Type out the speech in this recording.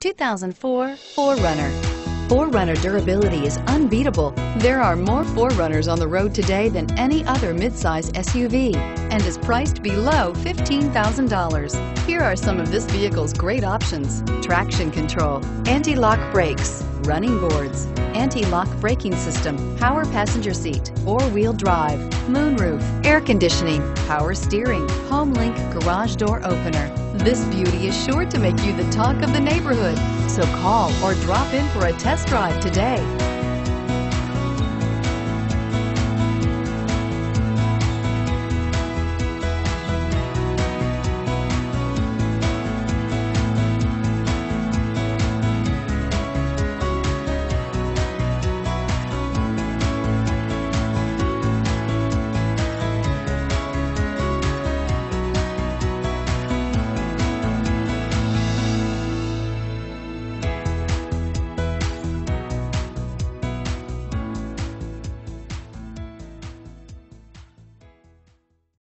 2004 4Runner. 4Runner durability is unbeatable. There are more 4Runners on the road today than any other midsize SUV and is priced below $15,000. Here are some of this vehicle's great options. Traction control, anti-lock brakes, running boards, anti-lock braking system, power passenger seat, four-wheel drive, moonroof, air conditioning, power steering, HomeLink garage door opener. This beauty is sure to make you the talk of the neighborhood. So call or drop in for a test drive today.